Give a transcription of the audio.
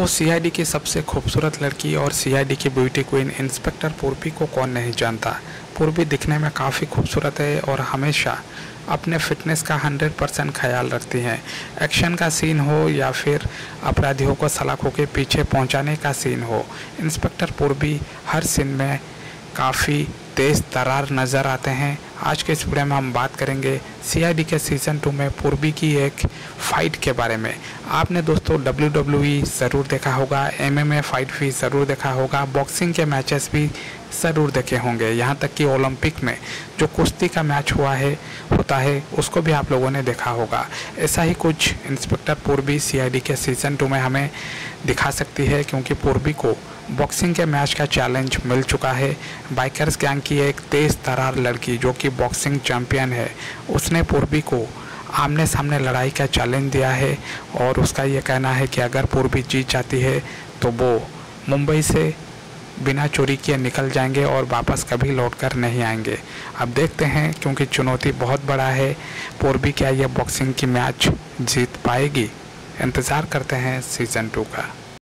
दोस्तों सीआईडी की सबसे खूबसूरत लड़की और सीआईडी की ब्यूटी क्वीन इंस्पेक्टर पूर्वी को कौन नहीं जानता? पूर्वी दिखने में काफ़ी खूबसूरत है और हमेशा अपने फिटनेस का 100 परसेंट ख्याल रखती हैं। एक्शन का सीन हो या फिर अपराधियों को सलाखों के पीछे पहुँचाने का सीन हो इंस्पेक्टर पूर्वी हर सीन में काफ़ी तेज़ तरार नज़र आते हैं। आज के इस वीडियो में हम बात करेंगे सीआईडी के सीज़न टू में पूर्वी की एक फ़ाइट के बारे में। आपने दोस्तों डब्ल्यू डब्ल्यू ई ज़रूर देखा होगा एमएमए फाइट भी ज़रूर देखा होगा बॉक्सिंग के मैचेस भी ज़रूर देखे होंगे। यहाँ तक कि ओलंपिक में जो कुश्ती का मैच हुआ है, होता है, उसको भी आप लोगों ने देखा होगा। ऐसा ही कुछ इंस्पेक्टर पूर्वी सीआईडी के सीज़न टू में हमें दिखा सकती है, क्योंकि पूर्वी को बॉक्सिंग के मैच का चैलेंज मिल चुका है। बाइकर्स गैंग की एक तेज़ तरार लड़की जो कि बॉक्सिंग चैम्पियन है, उसने पूर्वी को आमने सामने लड़ाई का चैलेंज दिया है और उसका ये कहना है कि अगर पूर्वी जीत जाती है तो वो मुंबई से बिना चोरी किए निकल जाएँगे और वापस कभी लौट कर नहीं आएँगे। अब देखते हैं, क्योंकि चुनौती बहुत बड़ा है, पूर्वी क्या यह बॉक्सिंग की मैच जीत पाएगी? इंतज़ार करते हैं सीज़न टू का।